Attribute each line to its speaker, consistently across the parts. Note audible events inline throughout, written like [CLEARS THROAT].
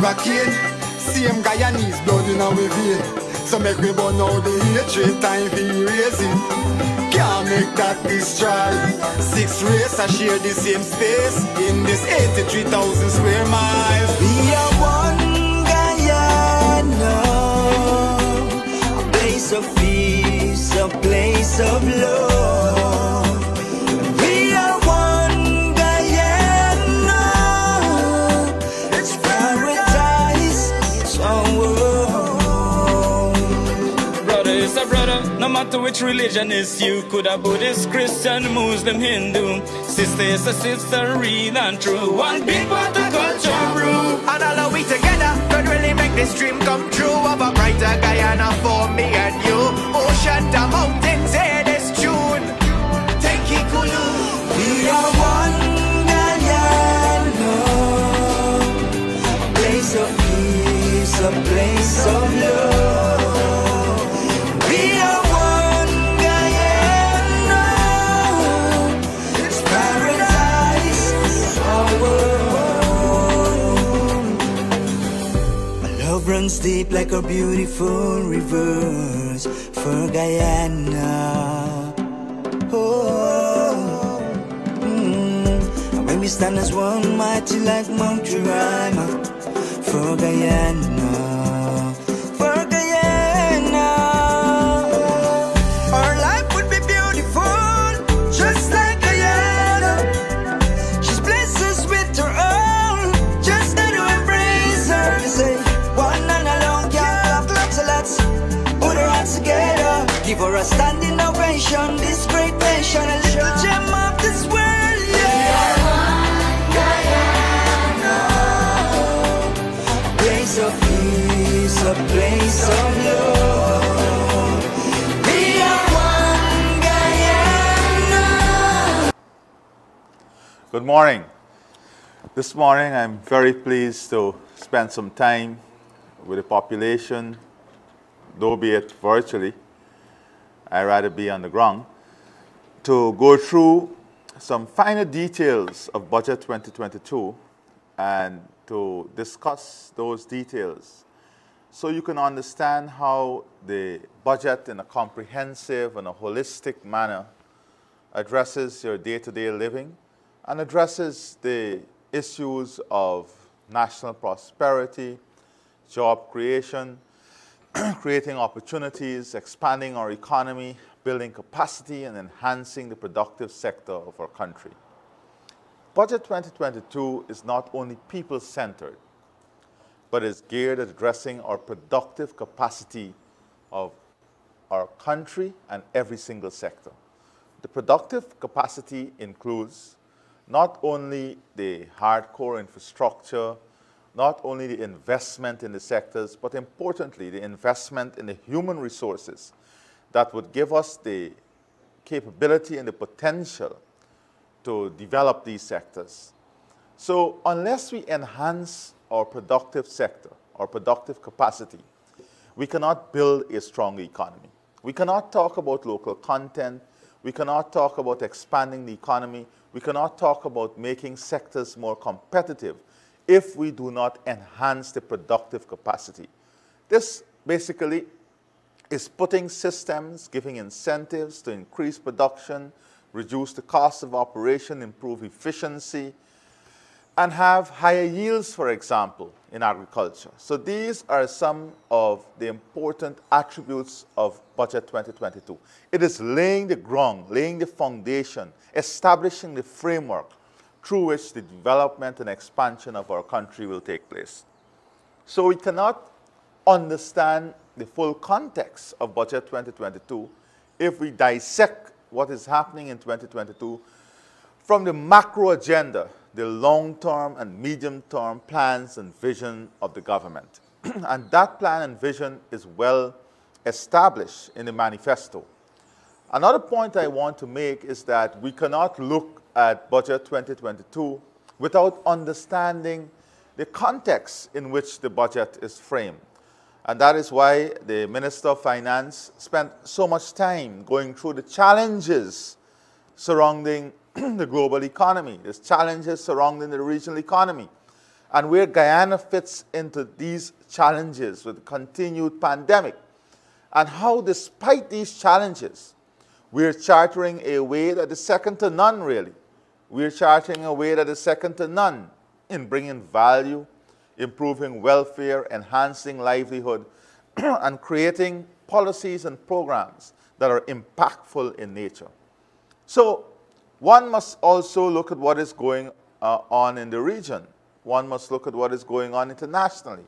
Speaker 1: rice and sugar cane. Same Guyanese blood in our vein. So make we burn out the hatred, time for erasing. Can't make that destroy. Six race I share the same space in this 83,000 square miles.
Speaker 2: We are one Guyana, a place of peace, a place of love.
Speaker 3: No matter which religion is you. Could a Buddhist, Christian, Muslim, Hindu. Sister is a sister, real and true. One big part culture brew.
Speaker 4: And all of we together could really make this dream come true
Speaker 2: runs deep like a beautiful rivers for Guyana. Oh, mm. When we stand as one, mighty like Mount Roraima for Guyana, ovation. This great nation, a little gem of this world, yeah. Place of peace, a place of love. We are one Guyana.
Speaker 5: Good morning. This morning I'm very pleased to spend some time with the population, though be it virtually. I'd rather be on the ground to go through some finer details of Budget 2022 and to discuss those details. So you can understand how the budget in a comprehensive and a holistic manner addresses your day-to-day living and addresses the issues of national prosperity, job creation, [CLEARS THROAT] creating opportunities, expanding our economy, building capacity, and enhancing the productive sector of our country. Budget 2022 is not only people-centered, but is geared at addressing our productive capacity of our country and every single sector. The productive capacity includes not only the hardcore infrastructure, not only the investment in the sectors, but importantly, the investment in the human resources that would give us the capability and the potential to develop these sectors. So unless we enhance our productive sector, our productive capacity, we cannot build a strong economy. We cannot talk about local content. We cannot talk about expanding the economy. We cannot talk about making sectors more competitive if we do not enhance the productive capacity. This basically is putting systems, giving incentives to increase production, reduce the cost of operation, improve efficiency, and have higher yields, for example, in agriculture. So these are some of the important attributes of Budget 2022. It is laying the ground, laying the foundation, establishing the framework through which the development and expansion of our country will take place. So we cannot understand the full context of Budget 2022 if we dissect what is happening in 2022 from the macro agenda, the long-term and medium-term plans and vision of the government. [CLEARS THROAT] and that plan and vision is well established in the manifesto. Another point I want to make is that we cannot look at Budget 2022 without understanding the context in which the budget is framed. And that is why the Minister of Finance spent so much time going through the challenges surrounding [CLEARS THROAT] the global economy, the challenges surrounding the regional economy, and where Guyana fits into these challenges with the continued pandemic, and how, despite these challenges, we're chartering a way that is second to none, really. We're charting a way that is second to none in bringing value, improving welfare, enhancing livelihood, [CLEARS THROAT] and creating policies and programs that are impactful in nature. So one must also look at what is going uh, on in the region. One must look at what is going on internationally.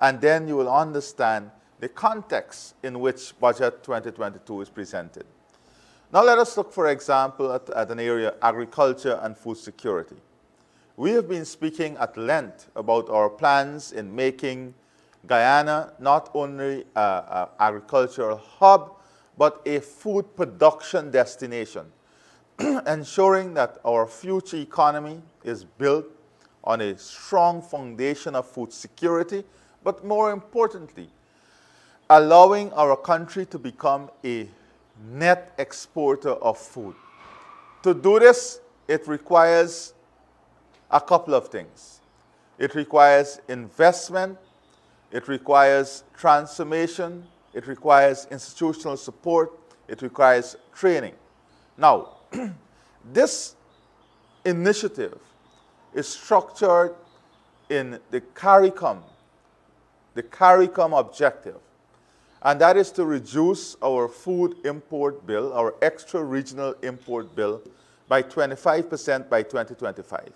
Speaker 5: And then you will understand the context in which Budget 2022 is presented. Now let us look, for example, at, at an area, agriculture and food security. We have been speaking at length about our plans in making Guyana not only an agricultural hub, but a food production destination, [CLEARS THROAT] ensuring that our future economy is built on a strong foundation of food security, but more importantly, allowing our country to become a net exporter of food. To do this, it requires a couple of things. It requires investment, it requires transformation, it requires institutional support, it requires training. Now, [CLEARS THROAT] this initiative is structured in the CARICOM, the CARICOM objective, and that is to reduce our food import bill, our extra regional import bill, by 25% by 2025.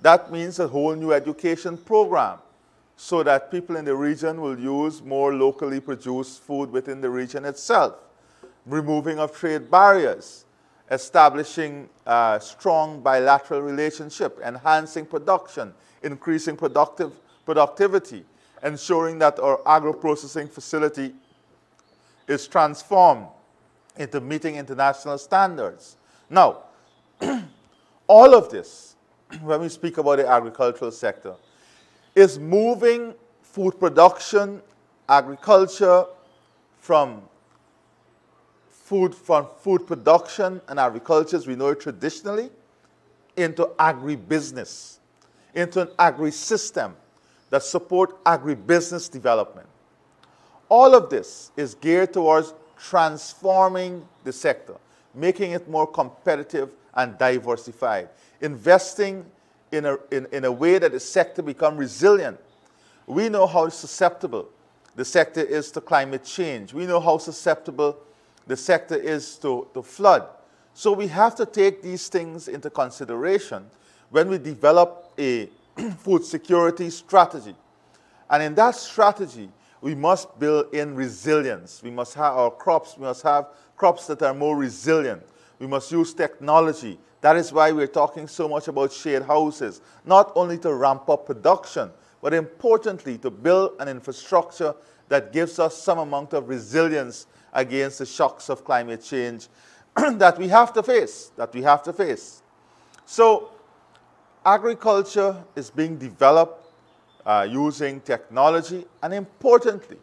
Speaker 5: That means a whole new education program so that people in the region will use more locally produced food within the region itself, removing of trade barriers, establishing a strong bilateral relationship, enhancing production, increasing productive, productivity, ensuring that our agro-processing facility is transformed into meeting international standards. Now, [CLEARS THROAT] all of this [CLEARS THROAT] when we speak about the agricultural sector, is moving food production, agriculture from food from food production and agriculture as we know it traditionally into agribusiness, into an agri-system that support agribusiness development. All of this is geared towards transforming the sector, making it more competitive and diversified investing in a, in, in a way that the sector become resilient. We know how susceptible the sector is to climate change. We know how susceptible the sector is to, to flood. So we have to take these things into consideration when we develop a [CLEARS THROAT] food security strategy. And in that strategy, we must build in resilience. We must have our crops, we must have crops that are more resilient. We must use technology that is why we're talking so much about shade houses, not only to ramp up production, but importantly to build an infrastructure that gives us some amount of resilience against the shocks of climate change [CLEARS THROAT] that we have to face, that we have to face. So agriculture is being developed uh, using technology and importantly,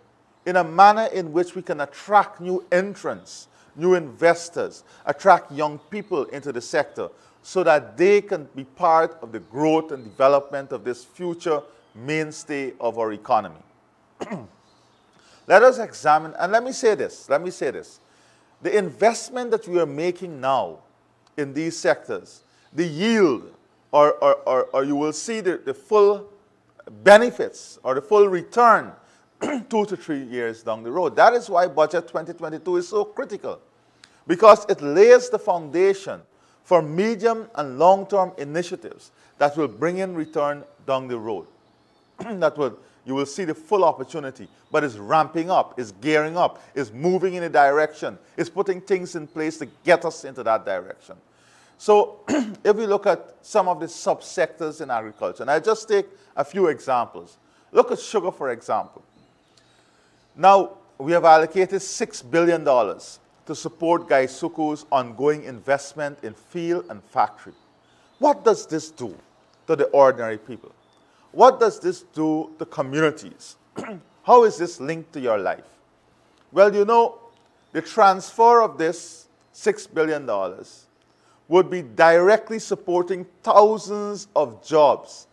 Speaker 5: in a manner in which we can attract new entrants new investors, attract young people into the sector so that they can be part of the growth and development of this future mainstay of our economy. [CLEARS THROAT] let us examine, and let me say this, let me say this. The investment that we are making now in these sectors, the yield, or, or, or, or you will see the, the full benefits or the full return [CLEARS THROAT] two to three years down the road. That is why Budget 2022 is so critical, because it lays the foundation for medium and long-term initiatives that will bring in return down the road. [CLEARS THROAT] that will, you will see the full opportunity, but it's ramping up, it's gearing up, it's moving in a direction, it's putting things in place to get us into that direction. So [CLEARS THROAT] if we look at some of the subsectors in agriculture, and I just take a few examples. Look at sugar, for example. Now, we have allocated $6 billion to support GuySuCo's ongoing investment in field and factory. What does this do to the ordinary people? What does this do to communities? [CLEARS THROAT] How is this linked to your life? Well, you know, the transfer of this $6 billion would be directly supporting thousands of jobs,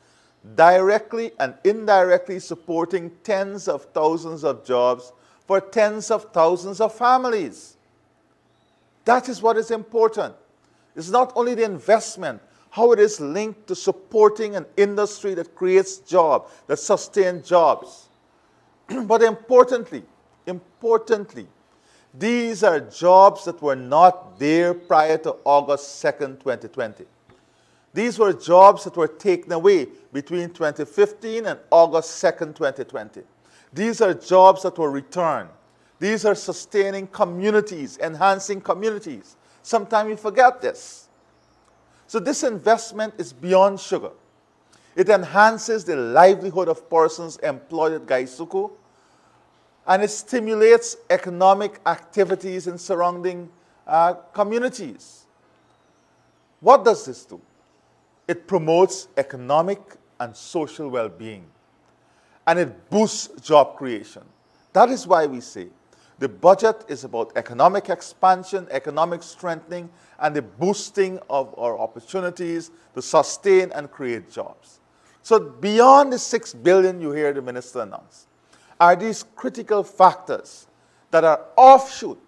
Speaker 5: directly and indirectly supporting tens of thousands of jobs for tens of thousands of families. That is what is important. It's not only the investment, how it is linked to supporting an industry that creates jobs, that sustains jobs. [CLEARS THROAT] but importantly, importantly, these are jobs that were not there prior to August 2nd, 2020. These were jobs that were taken away between 2015 and August 2nd, 2020. These are jobs that were returned. These are sustaining communities, enhancing communities. Sometimes we forget this. So this investment is beyond sugar. It enhances the livelihood of persons employed at GuySuCo, and it stimulates economic activities in surrounding uh, communities. What does this do? It promotes economic and social well-being, and it boosts job creation. That is why we say the budget is about economic expansion, economic strengthening, and the boosting of our opportunities to sustain and create jobs. So beyond the six billion you hear the minister announce, are these critical factors that are offshoot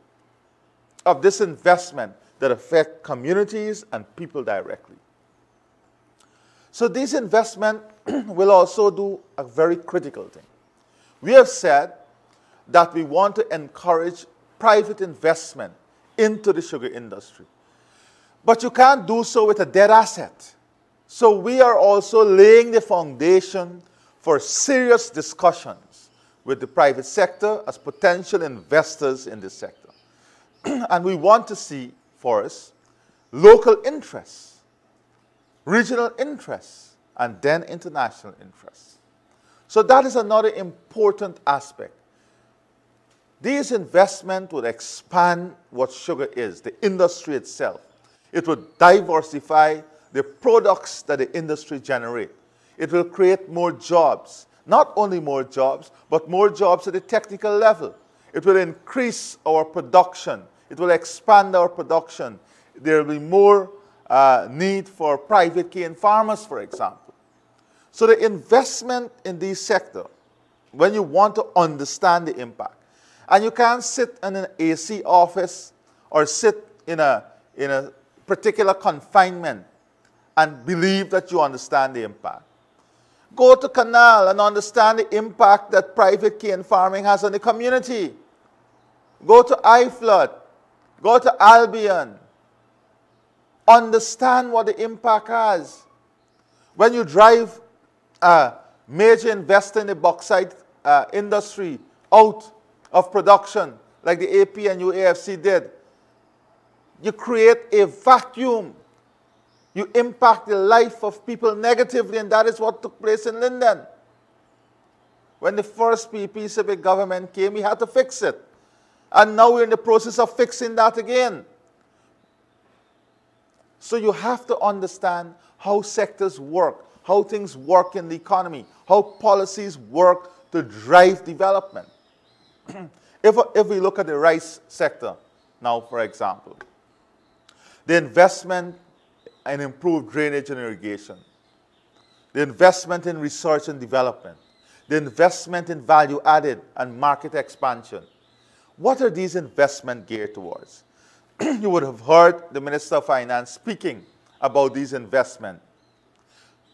Speaker 5: of this investment that affect communities and people directly. So this investment [CLEARS THROAT] will also do a very critical thing. We have said that we want to encourage private investment into the sugar industry. But you can't do so with a dead asset. So we are also laying the foundation for serious discussions with the private sector as potential investors in this sector. [CLEARS THROAT] and we want to see for us local interests, regional interests, and then international interests. So that is another important aspect these investments would expand what sugar is, the industry itself. It would diversify the products that the industry generate. It will create more jobs. Not only more jobs, but more jobs at the technical level. It will increase our production. It will expand our production. There will be more uh, need for private cane farmers, for example. So the investment in this sector, when you want to understand the impact, and you can't sit in an AC office or sit in a, in a particular confinement and believe that you understand the impact. Go to Canal and understand the impact that private cane farming has on the community. Go to Uitvlugt. Go to Albion. Understand what the impact has. When you drive a major investor in the bauxite uh, industry out of production, like the APNU+AFC did. You create a vacuum. You impact the life of people negatively, and that is what took place in Linden. When the first PPP/C government came, we had to fix it. And now we're in the process of fixing that again. So you have to understand how sectors work, how things work in the economy, how policies work to drive development. [CLEARS THROAT] if, if we look at the rice sector now, for example, the investment in improve drainage and irrigation, the investment in research and development, the investment in value added and market expansion. What are these investments geared towards? [CLEARS THROAT] you would have heard the Minister of Finance speaking about these investments.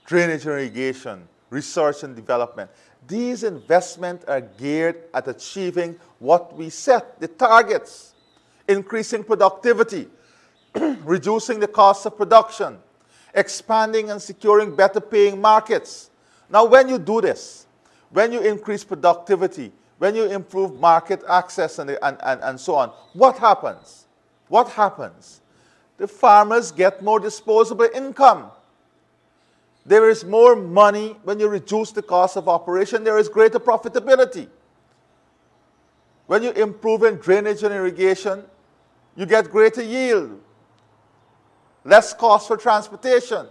Speaker 5: Drainage and irrigation, research and development. These investments are geared at achieving what we set, the targets, increasing productivity, [CLEARS THROAT] reducing the cost of production, expanding and securing better paying markets. Now, when you do this, when you increase productivity, when you improve market access and, and, and, and so on, what happens? What happens? The farmers get more disposable income. There is more money when you reduce the cost of operation, there is greater profitability. When you improve in drainage and irrigation, you get greater yield, less cost for transportation.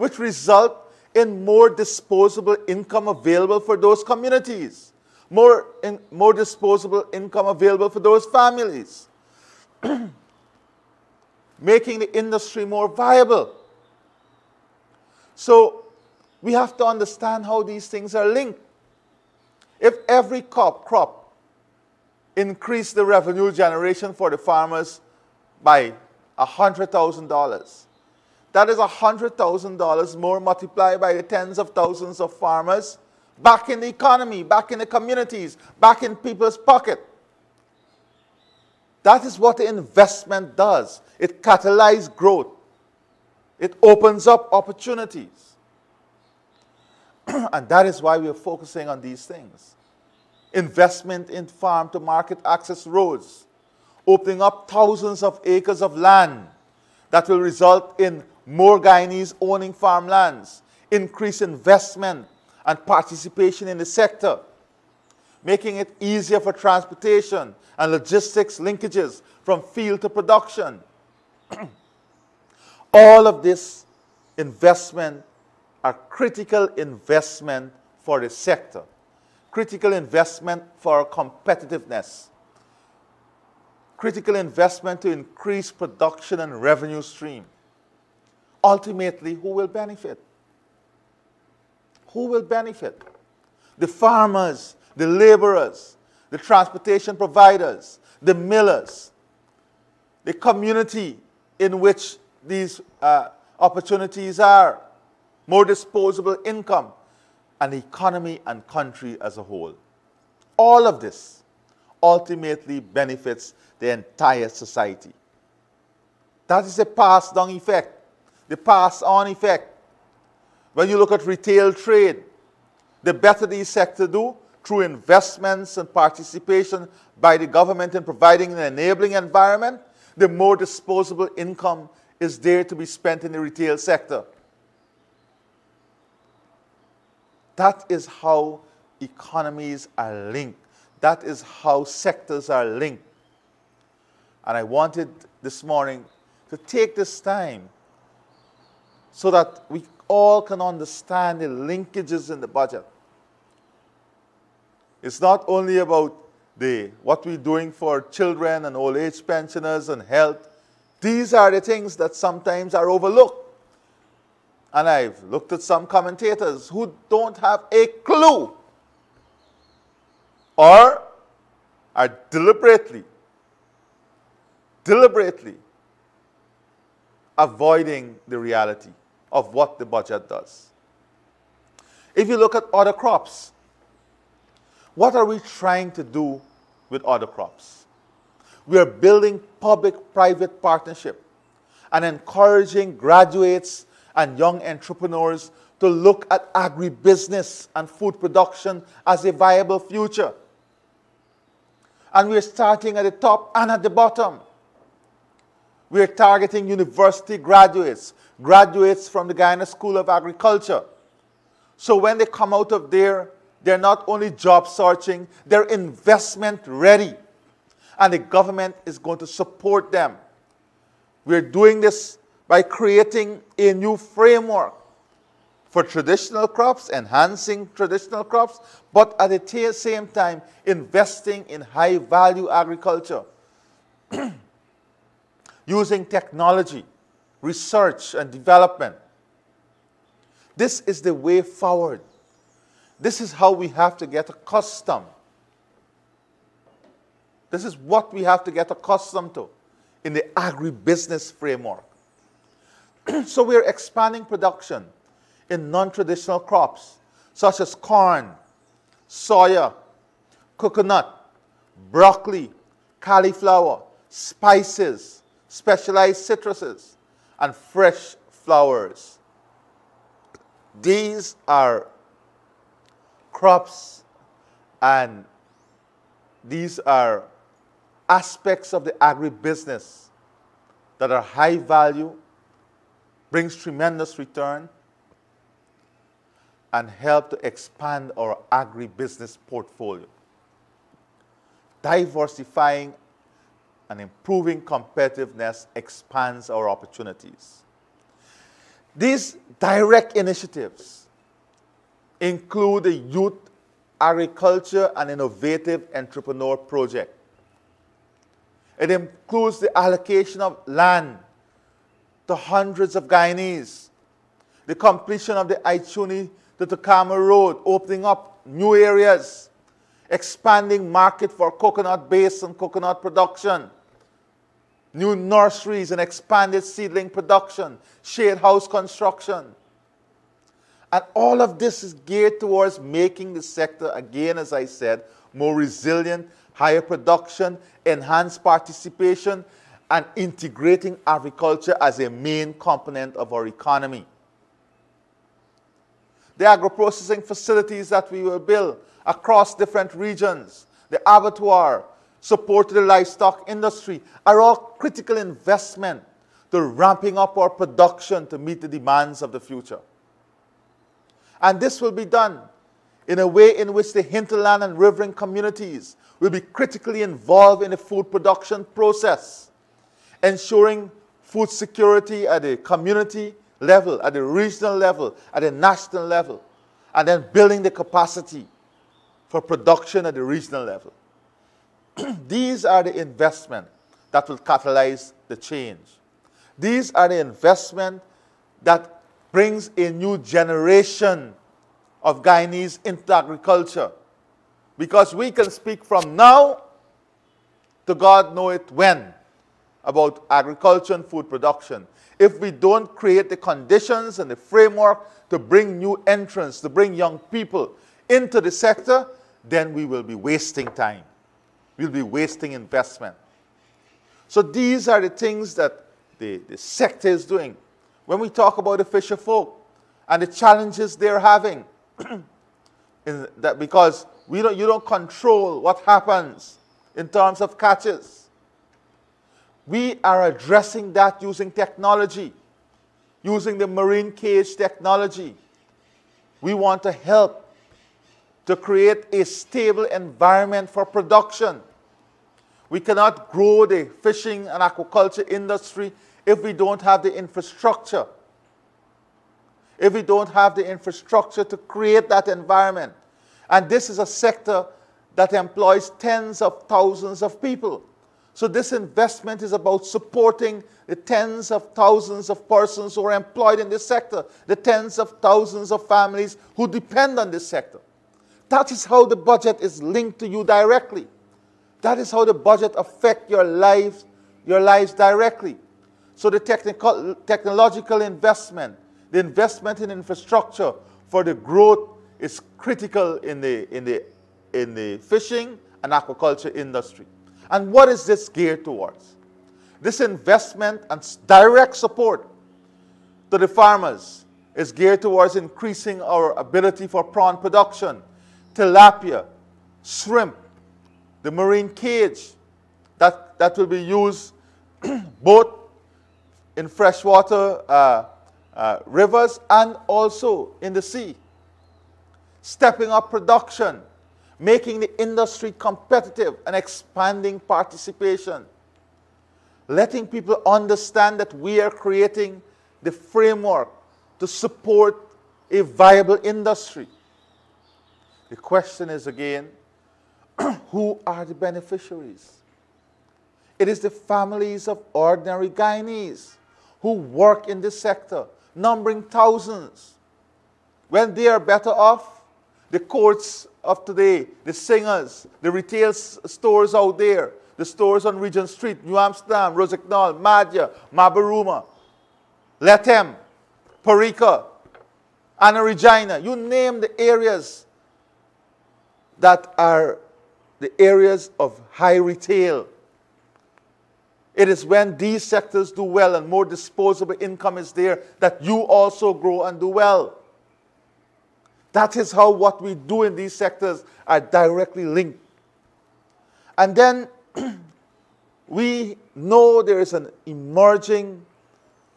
Speaker 5: which result in more disposable income available for those communities, more, in, more disposable income available for those families, [CLEARS THROAT] making the industry more viable. So we have to understand how these things are linked. If every crop, crop increased the revenue generation for the farmers by $100,000, that is $100,000 more multiplied by the tens of thousands of farmers back in the economy, back in the communities, back in people's pocket. That is what the investment does. It catalyzes growth. It opens up opportunities. [CLEARS THROAT] and that is why we are focusing on these things. Investment in farm to market access roads, opening up thousands of acres of land that will result in more Guyanese owning farmlands, increased investment and participation in the sector, making it easier for transportation and logistics linkages from field to production. [CLEARS THROAT] All of this investment are critical investment for the sector, critical investment for competitiveness, critical investment to increase production and revenue stream ultimately, who will benefit? Who will benefit? The farmers, the laborers, the transportation providers, the millers, the community in which these uh, opportunities are, more disposable income, and the economy and country as a whole. All of this ultimately benefits the entire society. That is a pass down effect the pass on effect. When you look at retail trade, the better the sector do through investments and participation by the government in providing an enabling environment, the more disposable income is there to be spent in the retail sector. That is how economies are linked. That is how sectors are linked. And I wanted this morning to take this time so that we all can understand the linkages in the budget. It's not only about the, what we're doing for children and old age pensioners and health. These are the things that sometimes are overlooked. And I've looked at some commentators who don't have a clue or are deliberately, deliberately avoiding the reality of what the budget does. If you look at other crops, what are we trying to do with other crops? We are building public-private partnership and encouraging graduates and young entrepreneurs to look at agribusiness and food production as a viable future. And we're starting at the top and at the bottom. We're targeting university graduates, graduates from the Guyana School of Agriculture. So when they come out of there, they're not only job searching, they're investment ready. And the government is going to support them. We're doing this by creating a new framework for traditional crops, enhancing traditional crops, but at the same time investing in high value agriculture. [CLEARS THROAT] Using technology research and development. This is the way forward. This is how we have to get accustomed. This is what we have to get accustomed to in the agribusiness framework. [CLEARS THROAT] so we're expanding production in non-traditional crops such as corn, soya, coconut, broccoli, cauliflower, spices, specialized citruses, and fresh flowers. These are crops and these are aspects of the agribusiness that are high value, brings tremendous return, and help to expand our agribusiness portfolio. Diversifying and improving competitiveness expands our opportunities. These direct initiatives include the Youth Agriculture and Innovative Entrepreneur Project. It includes the allocation of land to hundreds of Guyanese, the completion of the Ituni to Takama Road, opening up new areas, expanding market for coconut base and coconut production, new nurseries and expanded seedling production, shade house construction. And all of this is geared towards making the sector, again, as I said, more resilient, higher production, enhanced participation, and integrating agriculture as a main component of our economy. The agro-processing facilities that we will build across different regions, the abattoir, support to the livestock industry are all critical investment to ramping up our production to meet the demands of the future. And this will be done in a way in which the hinterland and riverine communities will be critically involved in the food production process, ensuring food security at the community level, at the regional level, at the national level, and then building the capacity for production at the regional level. [CLEARS THROAT] These are the investments that will catalyze the change. These are the investments that brings a new generation of Guyanese into agriculture. Because we can speak from now to God know it when about agriculture and food production. If we don't create the conditions and the framework to bring new entrants, to bring young people into the sector, then we will be wasting time. We'll be wasting investment. So these are the things that the, the sector is doing. When we talk about the fisher folk and the challenges they're having, [CLEARS THROAT] that because we don't, you don't control what happens in terms of catches. We are addressing that using technology, using the marine cage technology. We want to help to create a stable environment for production. We cannot grow the fishing and aquaculture industry if we don't have the infrastructure. If we don't have the infrastructure to create that environment. And this is a sector that employs tens of thousands of people. So this investment is about supporting the tens of thousands of persons who are employed in this sector, the tens of thousands of families who depend on this sector. That is how the budget is linked to you directly. That is how the budget affects your lives, your lives directly. So the technical, technological investment, the investment in infrastructure for the growth is critical in the, in the, in the fishing and aquaculture industry. And what is this geared towards? This investment and direct support to the farmers is geared towards increasing our ability for prawn production, tilapia, shrimp, the marine cage that, that will be used [CLEARS THROAT] both in freshwater uh, uh, rivers and also in the sea. Stepping up production, making the industry competitive and expanding participation. Letting people understand that we are creating the framework to support a viable industry. The question is again, [CLEARS THROAT] who are the beneficiaries? It is the families of ordinary Guyanese who work in this sector, numbering thousands. When they are better off, the courts of today, the singers, the retail stores out there, the stores on Regent Street, New Amsterdam, Rosignol, Mahdia, Mabaruma, Lethem, Parika, Anna Regina, you name the areas that are the areas of high retail. It is when these sectors do well and more disposable income is there that you also grow and do well. That is how what we do in these sectors are directly linked. And then [CLEARS THROAT] we know there is an emerging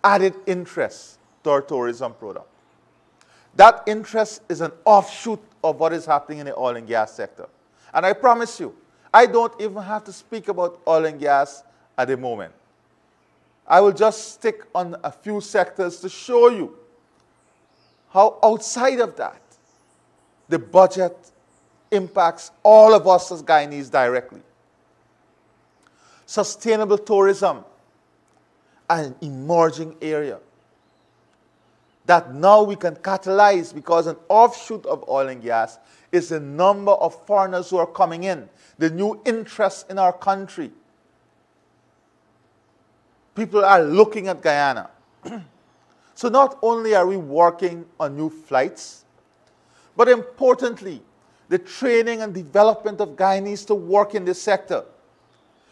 Speaker 5: added interest to our tourism product. That interest is an offshoot of what is happening in the oil and gas sector. And I promise you, I don't even have to speak about oil and gas at the moment. I will just stick on a few sectors to show you how outside of that, the budget impacts all of us as Guyanese directly. Sustainable tourism, an emerging area that now we can catalyze because an offshoot of oil and gas is the number of foreigners who are coming in, the new interest in our country. People are looking at Guyana. [CLEARS THROAT] so not only are we working on new flights, but importantly, the training and development of Guyanese to work in this sector.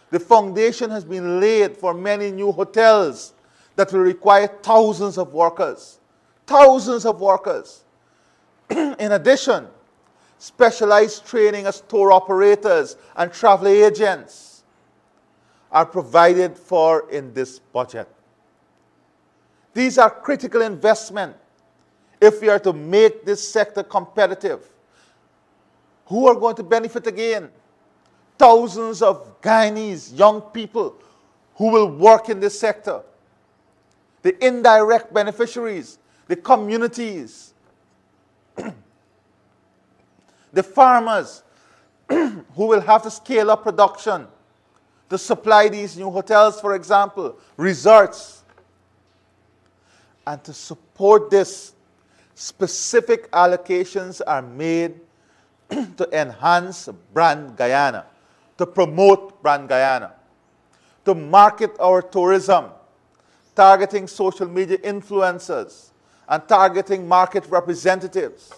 Speaker 5: The foundation has been laid for many new hotels that will require thousands of workers. Thousands of workers. [CLEARS THROAT] in addition, specialized training as tour operators and travel agents are provided for in this budget. These are critical investment if we are to make this sector competitive. Who are going to benefit again? Thousands of Guyanese young people who will work in this sector. The indirect beneficiaries, the communities, [CLEARS THROAT] the farmers [CLEARS THROAT] who will have to scale up production to supply these new hotels, for example, resorts. And to support this, specific allocations are made [CLEARS THROAT] to enhance brand Guyana, to promote brand Guyana, to market our tourism, targeting social media influencers and targeting market representatives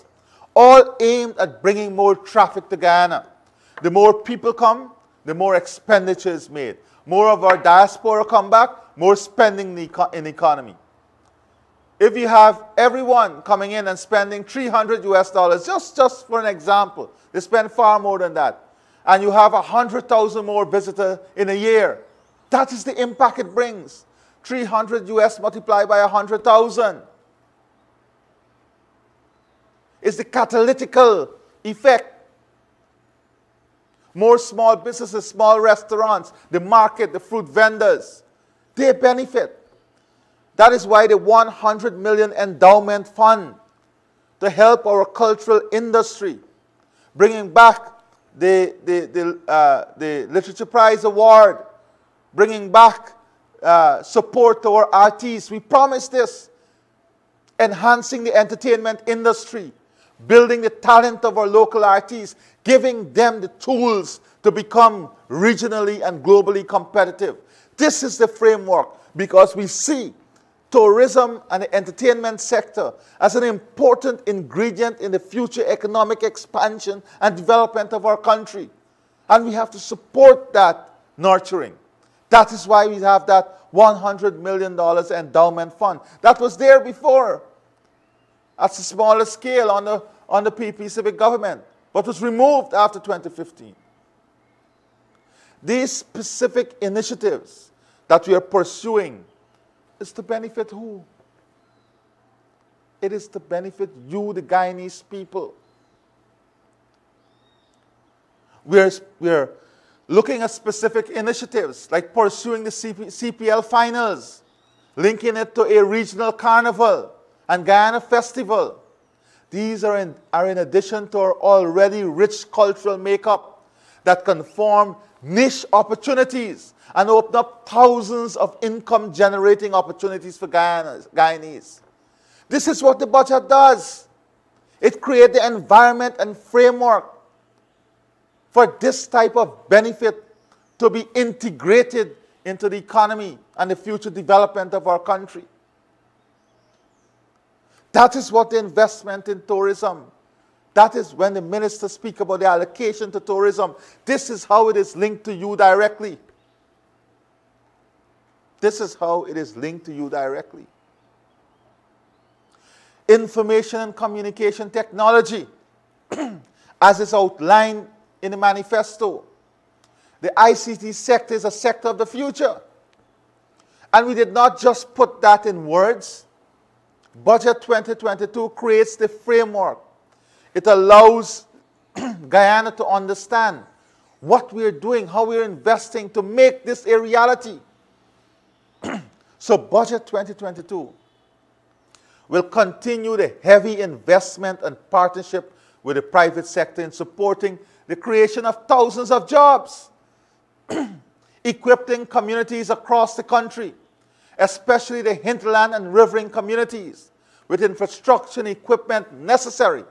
Speaker 5: all aimed at bringing more traffic to Guyana. The more people come, the more expenditure is made. More of our diaspora come back, more spending in the economy. If you have everyone coming in and spending 300 US dollars, just, just for an example, they spend far more than that, and you have 100,000 more visitors in a year, that is the impact it brings. 300 US multiplied by 100,000 is the catalytical effect. More small businesses, small restaurants, the market, the fruit vendors, they benefit. That is why the 100 million endowment fund to help our cultural industry, bringing back the, the, the, uh, the Literature Prize Award, bringing back uh, support to our artists. We promise this, enhancing the entertainment industry, building the talent of our local artists, giving them the tools to become regionally and globally competitive. This is the framework because we see tourism and the entertainment sector as an important ingredient in the future economic expansion and development of our country. And we have to support that nurturing. That is why we have that $100 million endowment fund. That was there before at a smaller scale on the under PPP/Civic government, but was removed after 2015. These specific initiatives that we are pursuing is to benefit who? It is to benefit you, the Guyanese people. We're, we're looking at specific initiatives like pursuing the CP, CPL finals, linking it to a regional carnival and Guyana festival, these are in, are in addition to our already rich cultural makeup that can form niche opportunities and open up thousands of income generating opportunities for Guyanese. This is what the budget does. It creates the environment and framework for this type of benefit to be integrated into the economy and the future development of our country. That is what the investment in tourism. That is when the ministers speak about the allocation to tourism. This is how it is linked to you directly. This is how it is linked to you directly. Information and communication technology, [CLEARS THROAT] as is outlined in the manifesto. The ICT sector is a sector of the future. And we did not just put that in words, Budget 2022 creates the framework. It allows [CLEARS THROAT] Guyana to understand what we're doing, how we're investing to make this a reality. [CLEARS THROAT] so, Budget 2022 will continue the heavy investment and partnership with the private sector in supporting the creation of thousands of jobs, [CLEARS THROAT] equipping communities across the country, especially the hinterland and riverine communities, with infrastructure and equipment necessary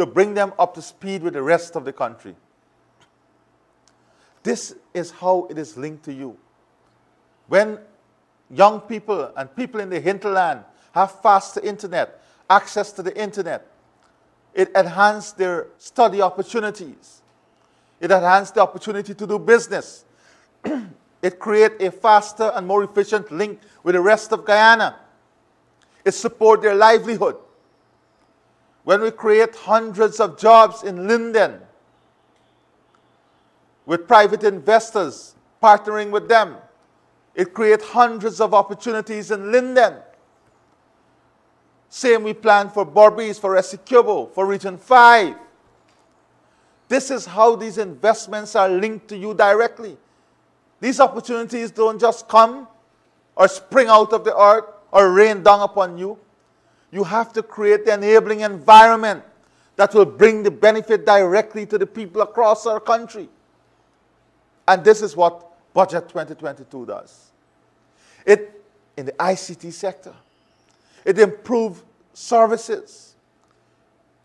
Speaker 5: to bring them up to speed with the rest of the country. This is how it is linked to you. When young people and people in the hinterland have faster internet, access to the internet, it enhances their study opportunities. It enhances the opportunity to do business. [CLEARS THROAT] it creates a faster and more efficient link with the rest of Guyana. It supports their livelihood. When we create hundreds of jobs in Linden with private investors partnering with them, it creates hundreds of opportunities in Linden. Same we plan for Berbice, for Essequibo, for Region 5. This is how these investments are linked to you directly. These opportunities don't just come or spring out of the earth or rain down upon you. You have to create the enabling environment that will bring the benefit directly to the people across our country. And this is what Budget 2022 does. It, in the ICT sector, it improves services.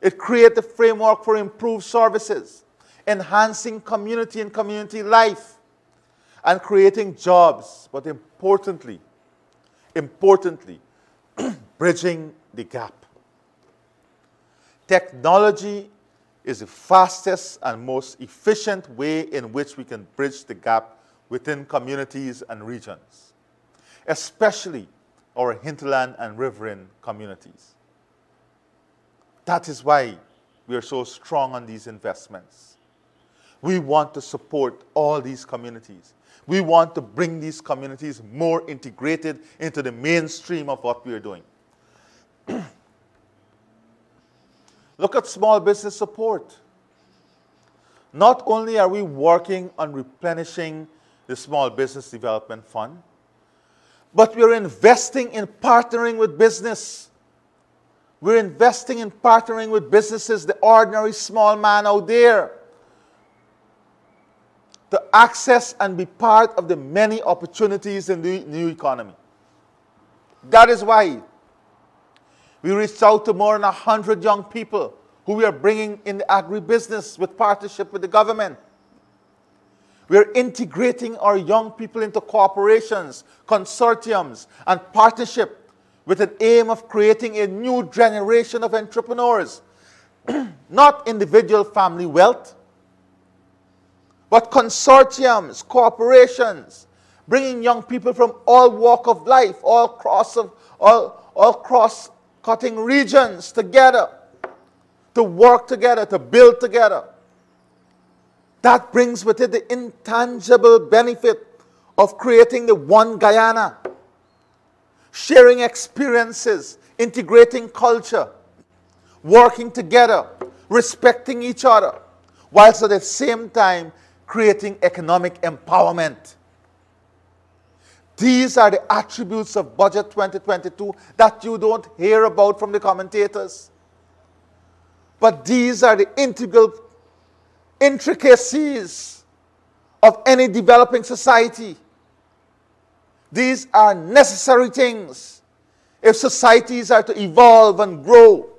Speaker 5: It creates a framework for improved services, enhancing community and community life, and creating jobs, but importantly, importantly, [CLEARS THROAT] bridging the gap. Technology is the fastest and most efficient way in which we can bridge the gap within communities and regions, especially our hinterland and riverine communities. That is why we are so strong on these investments. We want to support all these communities. We want to bring these communities more integrated into the mainstream of what we are doing. [CLEARS THROAT] Look at small business support. Not only are we working on replenishing the Small Business Development Fund, but we're investing in partnering with business. We're investing in partnering with businesses, the ordinary small man out there, to access and be part of the many opportunities in the new economy. That is why we reached out to more than 100 young people who we are bringing in the agribusiness with partnership with the government. We are integrating our young people into corporations, consortiums, and partnership with an aim of creating a new generation of entrepreneurs. [CLEARS THROAT] Not individual family wealth, but consortiums, corporations, bringing young people from all walk of life, all cross of all, all cross cutting regions together to work together, to build together. That brings with it the intangible benefit of creating the one Guyana, sharing experiences, integrating culture, working together, respecting each other, whilst at the same time creating economic empowerment. These are the attributes of Budget 2022 that you don't hear about from the commentators. But these are the integral intricacies of any developing society. These are necessary things if societies are to evolve and grow.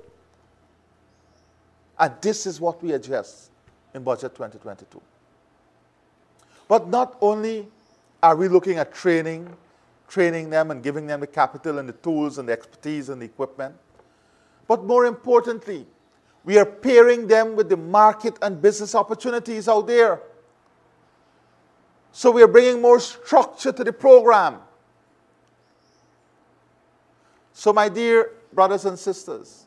Speaker 5: And this is what we address in Budget 2022. But not only are we looking at training, training them and giving them the capital and the tools and the expertise and the equipment. But more importantly, we are pairing them with the market and business opportunities out there. So we are bringing more structure to the program. So, my dear brothers and sisters,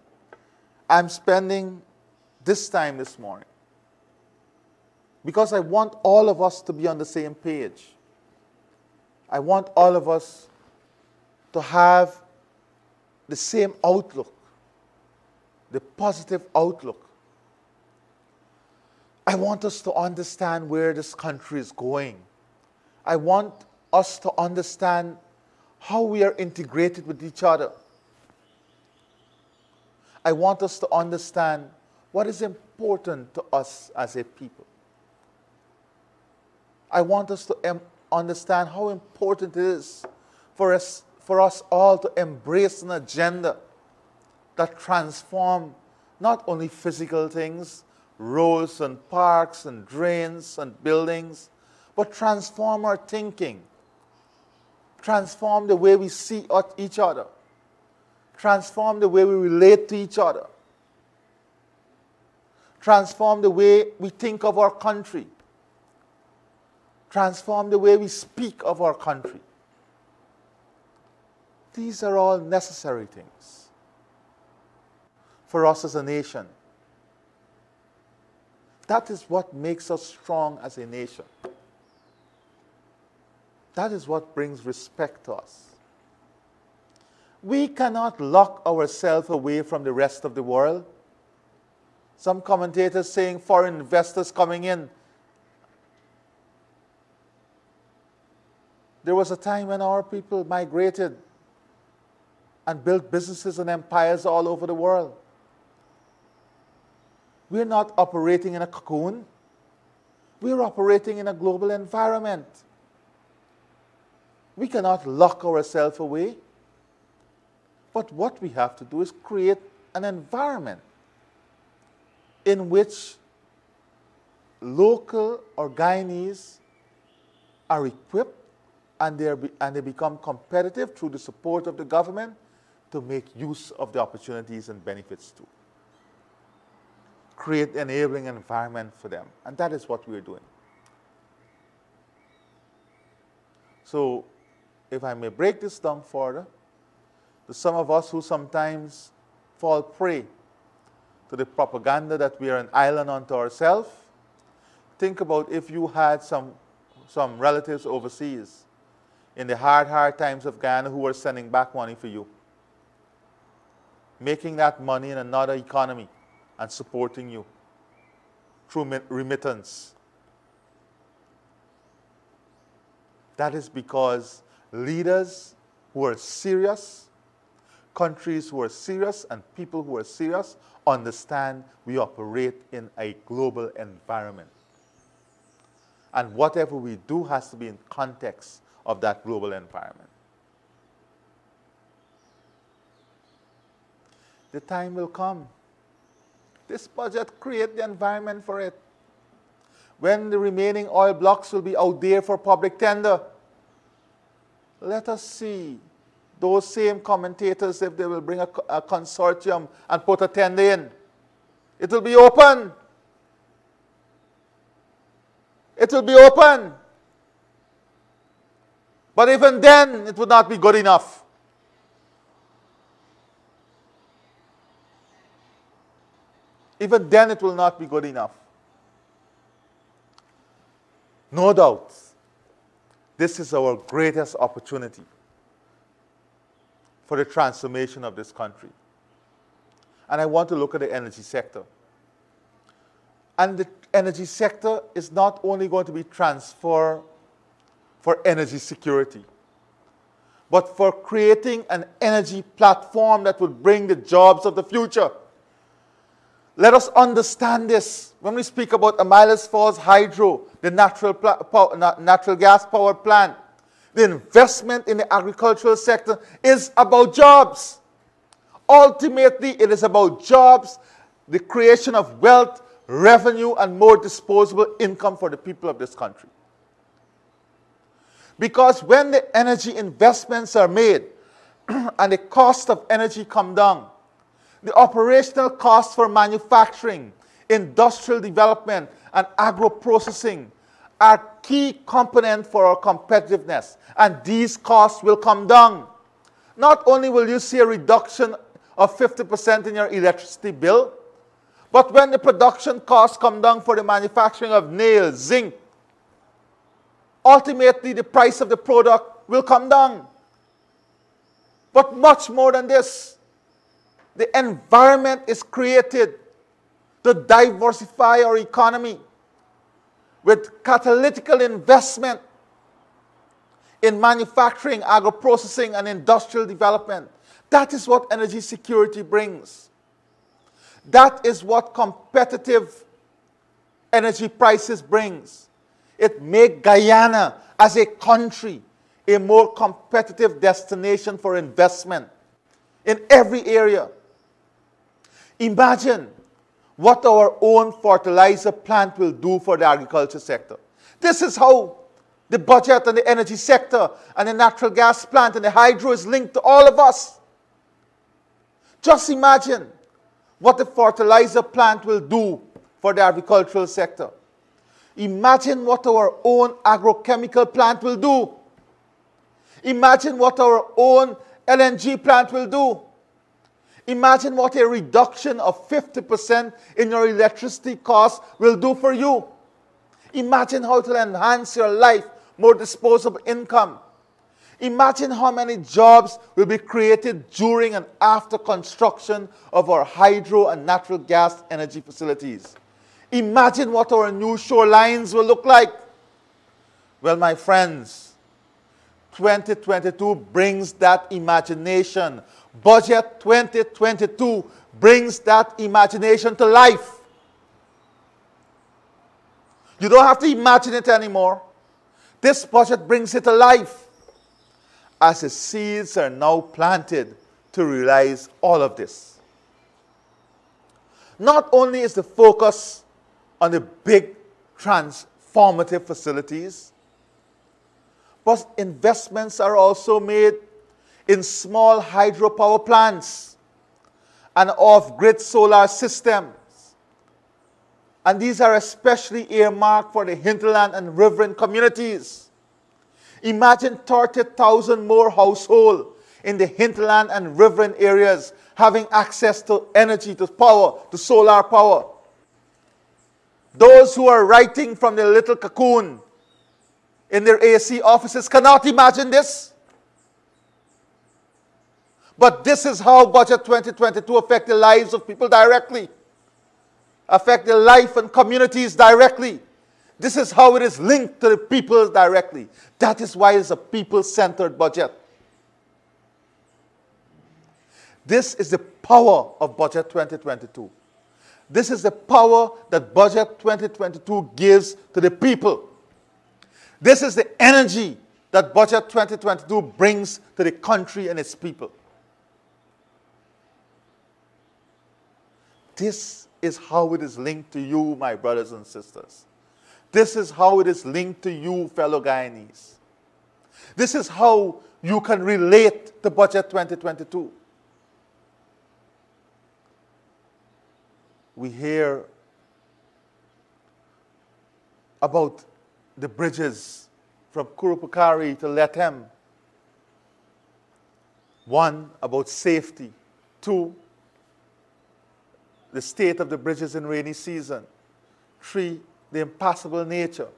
Speaker 5: I'm spending this time this morning because I want all of us to be on the same page. I want all of us to have the same outlook, the positive outlook. I want us to understand where this country is going. I want us to understand how we are integrated with each other. I want us to understand what is important to us as a people. I want us to understand how important it is for us, for us all to embrace an agenda that transform not only physical things, roads and parks and drains and buildings, but transform our thinking, transform the way we see each other, transform the way we relate to each other, transform the way we think of our country, transform the way we speak of our country. These are all necessary things for us as a nation. That is what makes us strong as a nation. That is what brings respect to us. We cannot lock ourselves away from the rest of the world. Some commentators saying foreign investors coming in. There was a time when our people migrated and built businesses and empires all over the world. We're not operating in a cocoon. We're operating in a global environment. We cannot lock ourselves away. But what we have to do is create an environment in which local Guyanese are equipped and, they and they become competitive through the support of the government to make use of the opportunities and benefits too create an enabling environment for them. And that is what we're doing. So, if I may break this down further, to some of us who sometimes fall prey to the propaganda that we are an island unto ourselves, think about if you had some, some relatives overseas in the hard, hard times of Guyana who were sending back money for you, making that money in another economy and supporting you through remittance. That is because leaders who are serious, countries who are serious, and people who are serious understand we operate in a global environment. And whatever we do has to be in context of that global environment. The time will come this budget create the environment for it. When the remaining oil blocks will be out there for public tender, let us see those same commentators if they will bring a, a consortium and put a tender in. It will be open. It will be open. But even then, it would not be good enough. even then it will not be good enough. No doubt, this is our greatest opportunity for the transformation of this country. And I want to look at the energy sector. And the energy sector is not only going to be transfer for energy security, but for creating an energy platform that would bring the jobs of the future. Let us understand this. When we speak about Amaila Falls Hydro, the natural, natural gas power plant, the investment in the agricultural sector is about jobs. Ultimately, it is about jobs, the creation of wealth, revenue, and more disposable income for the people of this country. Because when the energy investments are made [CLEARS THROAT] and the cost of energy come down, the operational costs for manufacturing, industrial development, and agro-processing are key components for our competitiveness, and these costs will come down. Not only will you see a reduction of 50% in your electricity bill, but when the production costs come down for the manufacturing of nails, zinc, ultimately the price of the product will come down. But much more than this, the environment is created to diversify our economy with catalytical investment in manufacturing, agro-processing, and industrial development. That is what energy security brings. That is what competitive energy prices brings. It make Guyana as a country a more competitive destination for investment in every area. Imagine what our own fertilizer plant will do for the agriculture sector. This is how the budget and the energy sector and the natural gas plant and the hydro is linked to all of us. Just imagine what the fertilizer plant will do for the agricultural sector. Imagine what our own agrochemical plant will do. Imagine what our own LNG plant will do. Imagine what a reduction of 50% in your electricity costs will do for you. Imagine how it will enhance your life, more disposable income. Imagine how many jobs will be created during and after construction of our hydro and natural gas energy facilities. Imagine what our new shorelines will look like. Well, my friends, 2022 brings that imagination. Budget 2022 brings that imagination to life. You don't have to imagine it anymore. This budget brings it to life as the seeds are now planted to realize all of this. Not only is the focus on the big transformative facilities, but investments are also made in small hydropower plants and off-grid solar systems. And these are especially earmarked for the hinterland and riverine communities. Imagine 30,000 more households in the hinterland and riverine areas having access to energy, to power, to solar power. Those who are writing from their little cocoon in their AC offices cannot imagine this. But this is how Budget 2022 affect the lives of people directly, affect the life and communities directly. This is how it is linked to the people directly. That is why it's a people-centered budget. This is the power of Budget 2022. This is the power that Budget 2022 gives to the people. This is the energy that Budget 2022 brings to the country and its people. This is how it is linked to you, my brothers and sisters. This is how it is linked to you, fellow Guyanese. This is how you can relate to Budget 2022. We hear about the bridges from Kurupukari to Lethem. One, about safety. Two, the state of the bridges in rainy season. Three, the impassable nature.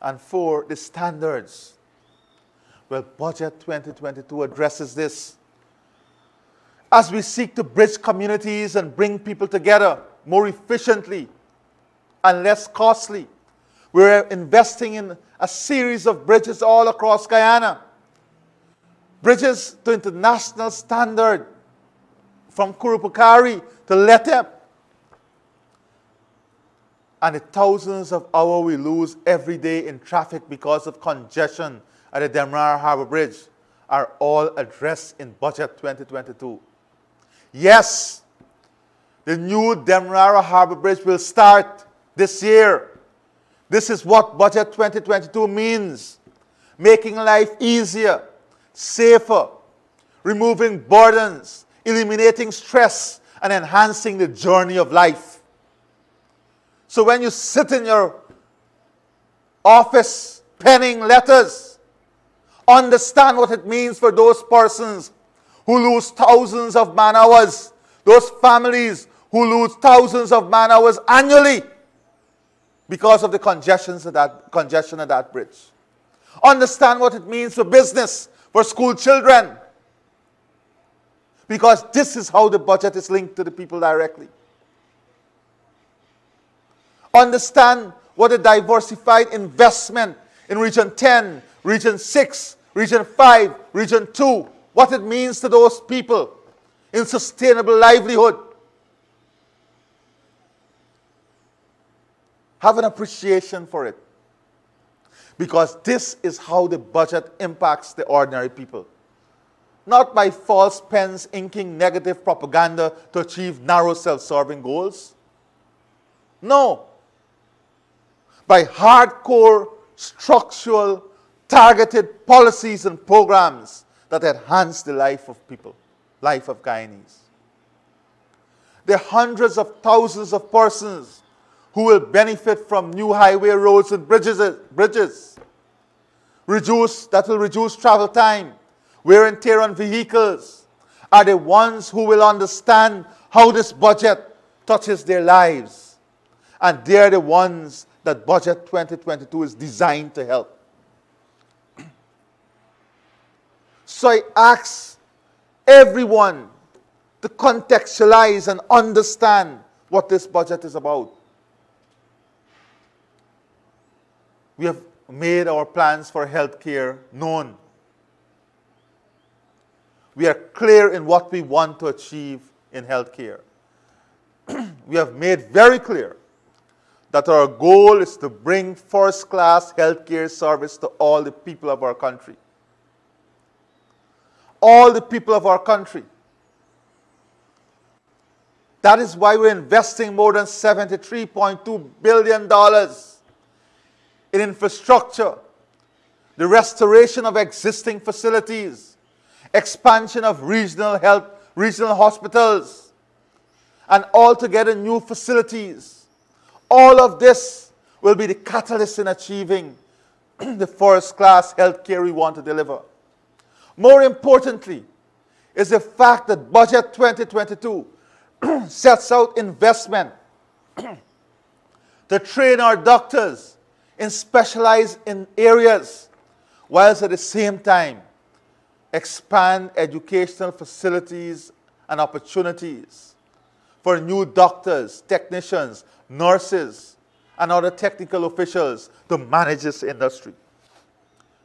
Speaker 5: And four, the standards. Well, Budget 2022 addresses this. As we seek to bridge communities and bring people together more efficiently and less costly, we're investing in a series of bridges all across Guyana. Bridges to international standard from Kurupukari to Lethem and the thousands of hours we lose every day in traffic because of congestion at the Demerara Harbor Bridge are all addressed in Budget 2022. Yes, the new Demerara Harbor Bridge will start this year. This is what Budget 2022 means. Making life easier, safer, removing burdens, eliminating stress, and enhancing the journey of life. So when you sit in your office penning letters, understand what it means for those persons who lose thousands of man hours, those families who lose thousands of man hours annually because of the congestions of that, congestion of that bridge. Understand what it means for business, for school children, because this is how the budget is linked to the people directly. Understand what a diversified investment in Region 10, Region 6, Region 5, Region 2, what it means to those people in sustainable livelihood. Have an appreciation for it. Because this is how the budget impacts the ordinary people. Not by false pens inking negative propaganda to achieve narrow self serving goals. No. By hardcore, structural, targeted policies and programs that enhance the life of people, life of Guyanese. There are hundreds of thousands of persons who will benefit from new highway roads and bridges, bridges. Reduce, that will reduce travel time, wear and tear on vehicles, are the ones who will understand how this budget touches their lives. And they're the ones that Budget 2022 is designed to help. So I ask everyone to contextualize and understand what this budget is about. We have made our plans for healthcare known. We are clear in what we want to achieve in healthcare. [CLEARS THROAT] we have made very clear that our goal is to bring first class healthcare service to all the people of our country. All the people of our country. That is why we're investing more than $73.2 billion in infrastructure, the restoration of existing facilities, expansion of regional health, regional hospitals, and altogether new facilities. All of this will be the catalyst in achieving [CLEARS THROAT] the first class healthcare we want to deliver. More importantly, is the fact that Budget 2022 [CLEARS THROAT] sets out investment [CLEARS THROAT] to train our doctors in specialized in areas, whilst at the same time expand educational facilities and opportunities for new doctors, technicians, nurses, and other technical officials to manage this industry.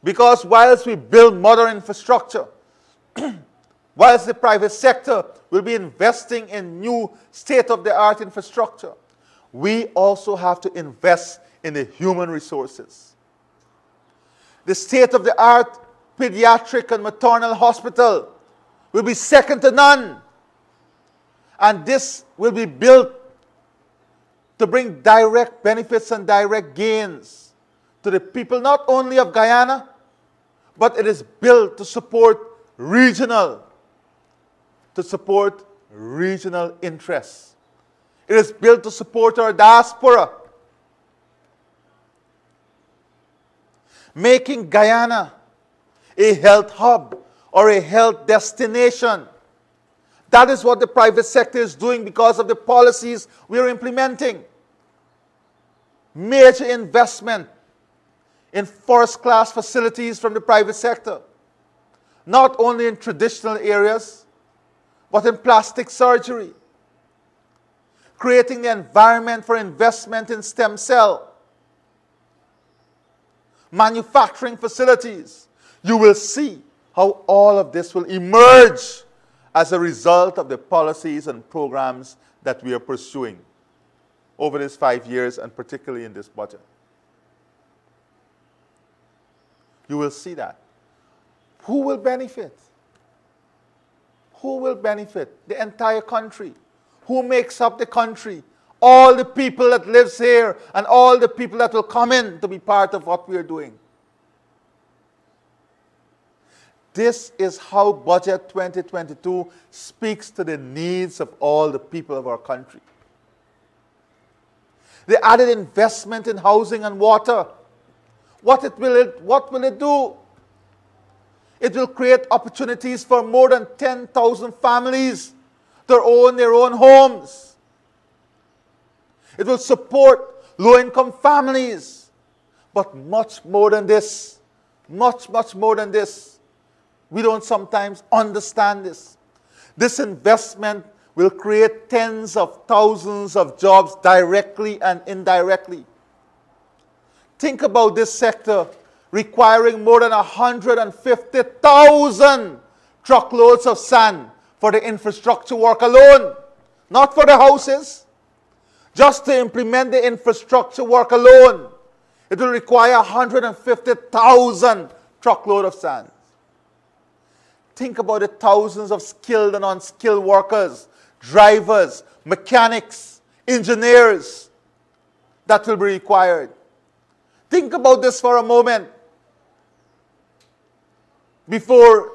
Speaker 5: Because whilst we build modern infrastructure, [CLEARS THROAT] whilst the private sector will be investing in new state-of-the-art infrastructure, we also have to invest in the human resources. The state of the art pediatric and maternal hospital will be second to none. And this will be built to bring direct benefits and direct gains to the people not only of Guyana, but it is built to support regional, to support regional interests. It is built to support our diaspora. making Guyana a health hub or a health destination. That is what the private sector is doing because of the policies we are implementing. Major investment in first class facilities from the private sector, not only in traditional areas, but in plastic surgery, creating the environment for investment in stem cell manufacturing facilities. You will see how all of this will emerge as a result of the policies and programs that we are pursuing over these five years and particularly in this budget. You will see that. Who will benefit? Who will benefit? The entire country. Who makes up the country? all the people that lives here and all the people that will come in to be part of what we are doing. This is how Budget 2022 speaks to the needs of all the people of our country. The added investment in housing and water. What, it will, it, what will it do? It will create opportunities for more than 10,000 families to own their own homes. It will support low income families. But much more than this, much, much more than this, we don't sometimes understand this. This investment will create tens of thousands of jobs directly and indirectly. Think about this sector requiring more than 150,000 truckloads of sand for the infrastructure work alone, not for the houses Just to implement the infrastructure work alone, it will require 150,000 truckload of sand. Think about the thousands of skilled and unskilled workers, drivers, mechanics, engineers that will be required. Think about this for a moment before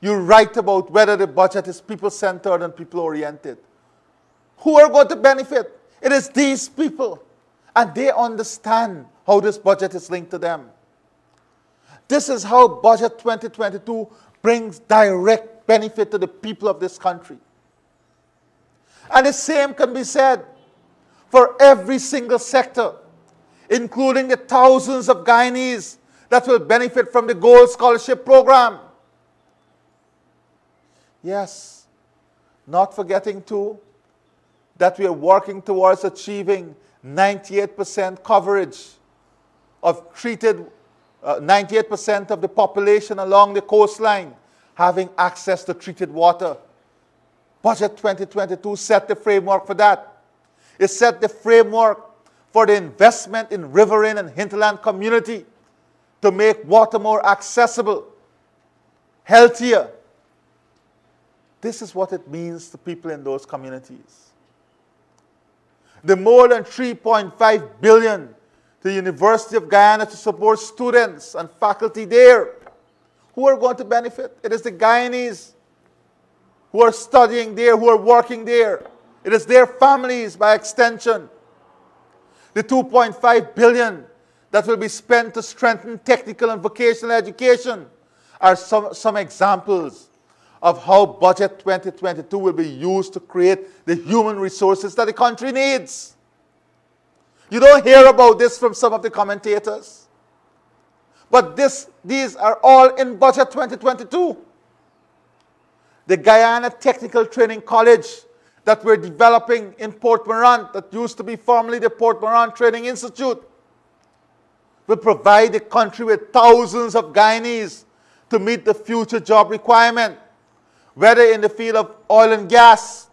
Speaker 5: you write about whether the budget is people centered and people oriented. Who are going to benefit? It is these people. And they understand how this budget is linked to them. This is how Budget 2022 brings direct benefit to the people of this country. And the same can be said for every single sector, including the thousands of Guyanese that will benefit from the GOAL Scholarship Program. Yes, not forgetting too that we are working towards achieving 98% coverage of treated, 98% uh, of the population along the coastline having access to treated water. Budget 2022 set the framework for that. It set the framework for the investment in riverine and hinterland community to make water more accessible, healthier. This is what it means to people in those communities. The more than 3.5 billion to the University of Guyana to support students and faculty there. Who are going to benefit? It is the Guyanese who are studying there, who are working there. It is their families by extension. The 2.5 billion that will be spent to strengthen technical and vocational education are some, some examples of how Budget 2022 will be used to create the human resources that the country needs. You don't hear about this from some of the commentators. But this, these are all in Budget 2022. The Guyana Technical Training College that we're developing in Port Morant, that used to be formerly the Port Morant Training Institute, will provide the country with thousands of Guyanese to meet the future job requirement whether in the field of oil and gas,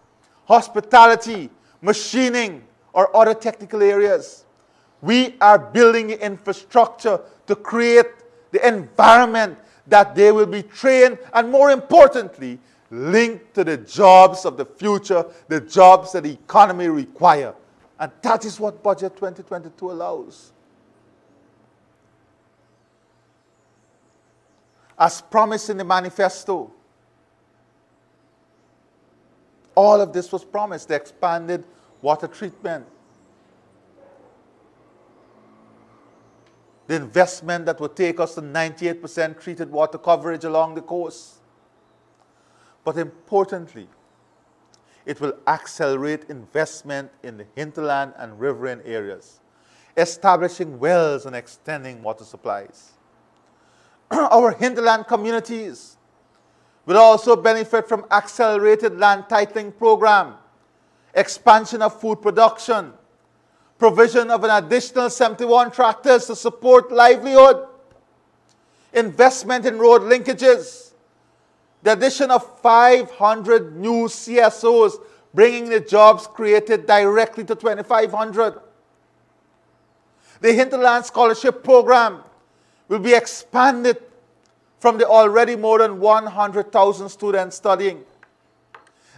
Speaker 5: hospitality, machining, or other technical areas. We are building the infrastructure to create the environment that they will be trained and, more importantly, linked to the jobs of the future, the jobs that the economy require. And that is what Budget 2022 allows. As promised in the manifesto, all of this was promised. The expanded water treatment. The investment that would take us to 98% treated water coverage along the coast. But importantly, it will accelerate investment in the hinterland and riverine areas, establishing wells and extending water supplies. [CLEARS THROAT] Our hinterland communities will also benefit from accelerated land titling program, expansion of food production, provision of an additional 71 tractors to support livelihood, investment in road linkages, the addition of 500 new CSOs, bringing the jobs created directly to 2,500. The Hinterland Scholarship Program will be expanded from the already more than 100,000 students studying.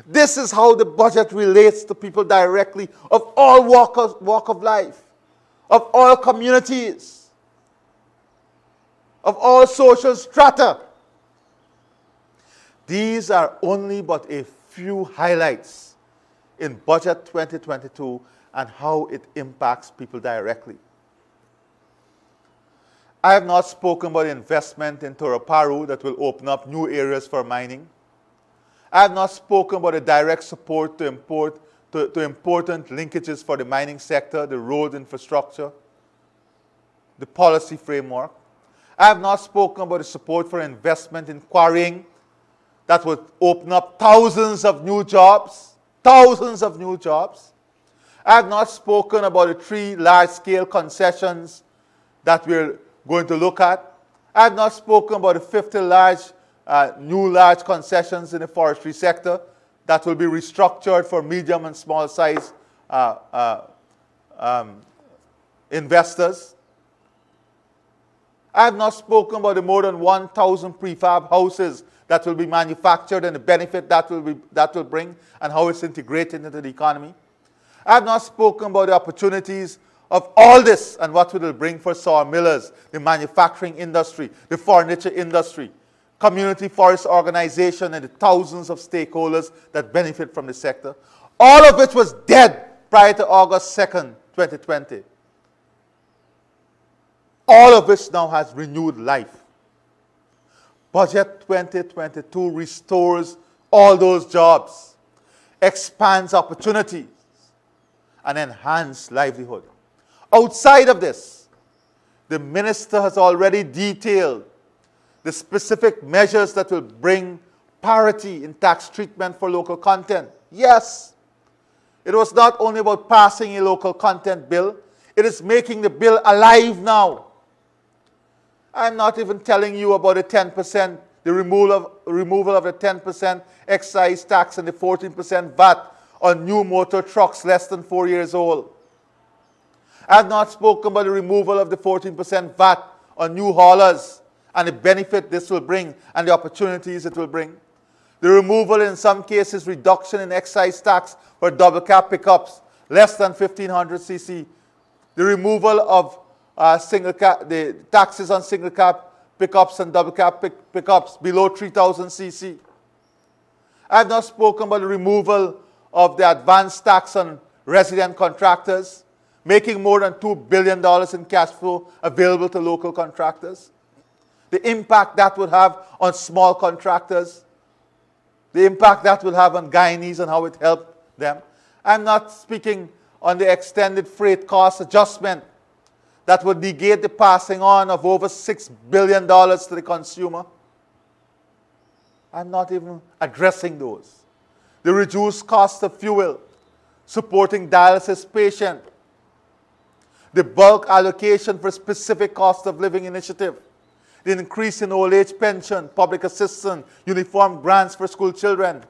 Speaker 5: This is how the budget relates to people directly of all walk of, walk of life, of all communities, of all social strata. These are only but a few highlights in Budget 2022 and how it impacts people directly. I have not spoken about investment in Toroparu that will open up new areas for mining. I have not spoken about the direct support to, import, to, to important linkages for the mining sector, the road infrastructure, the policy framework. I have not spoken about the support for investment in quarrying that would open up thousands of new jobs, thousands of new jobs. I have not spoken about the three large-scale concessions that we're going to look at. I have not spoken about the 50 large, uh, new large concessions in the forestry sector that will be restructured for medium and small size uh, uh, um, investors. I have not spoken about the more than 1,000 prefab houses that will be manufactured and the benefit that will, be, that will bring and how it's integrated into the economy. I have not spoken about the opportunities of all this and what it will bring for sawmillers, the manufacturing industry, the furniture industry, community forest organization, and the thousands of stakeholders that benefit from the sector. All of which was dead prior to August 2nd, 2020. All of which now has renewed life. Budget 2022 restores all those jobs, expands opportunities, and enhances livelihood. Outside of this, the minister has already detailed the specific measures that will bring parity in tax treatment for local content. Yes, it was not only about passing a local content bill, it is making the bill alive now. I'm not even telling you about the 10%, the removal of, removal of the 10% excise tax and the 14% VAT on new motor trucks less than four years old. I have not spoken about the removal of the 14% VAT on new haulers and the benefit this will bring and the opportunities it will bring. The removal, in some cases, reduction in excise tax for double cab pickups less than 1500 cc. The removal of uh, single cab, the taxes on single cab pickups and double cab pick, pickups below 3000 cc. I have not spoken about the removal of the advance tax on resident contractors, making more than $2 billion in cash flow available to local contractors. The impact that would have on small contractors, the impact that will have on Guyanese and how it helped them. I'm not speaking on the extended freight cost adjustment that would negate the passing on of over $6 billion to the consumer. I'm not even addressing those. The reduced cost of fuel, supporting dialysis patients, the bulk allocation for specific cost of living initiative, the increase in old age pension, public assistance, uniform grants for school children,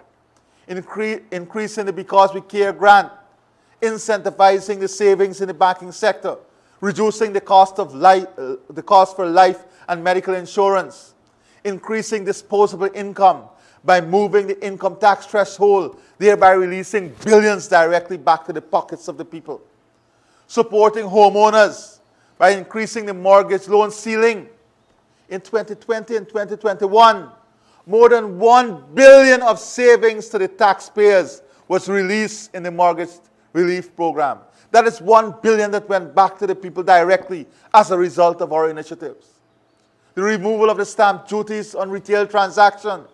Speaker 5: incre increasing the Because We Care grant, incentivizing the savings in the banking sector, reducing the cost of life, uh, the cost for life and medical insurance, increasing disposable income by moving the income tax threshold, thereby releasing billions directly back to the pockets of the people. Supporting homeowners by increasing the mortgage loan ceiling in 2020 and 2021. More than 1 billion of savings to the taxpayers was released in the mortgage relief program. That is 1 billion that went back to the people directly as a result of our initiatives. The removal of the stamp duties on retail transactions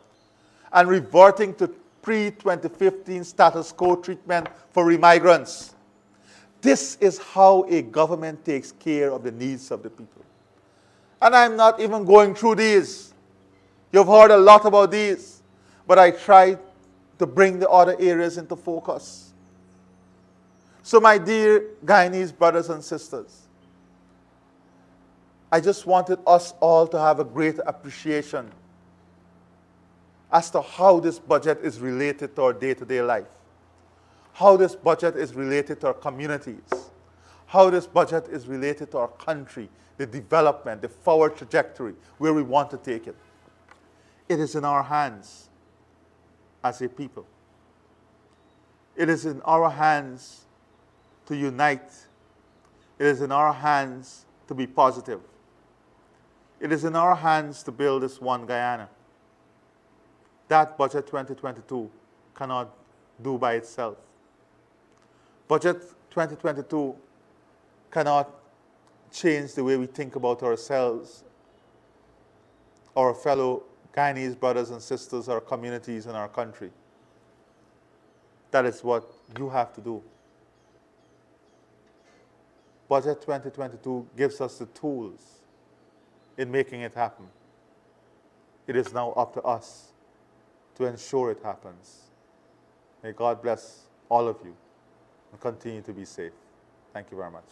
Speaker 5: and reverting to pre-2015 status quo treatment for remigrants. This is how a government takes care of the needs of the people. And I'm not even going through these. You've heard a lot about these, but I try to bring the other areas into focus. So, my dear Guyanese brothers and sisters, I just wanted us all to have a great appreciation as to how this budget is related to our day to day life, how this budget is related to our communities, how this budget is related to our country, the development, the forward trajectory, where we want to take it. It is in our hands as a people. It is in our hands to unite. It is in our hands to be positive. It is in our hands to build this one Guyana. That budget 2022 cannot do by itself. Budget 2022 cannot change the way we think about ourselves, our fellow Guyanese brothers and sisters, our communities, and our country. That is what you have to do. Budget 2022 gives us the tools in making it happen. It is now up to us to ensure it happens. May God bless all of you and continue to be safe. Thank you very much.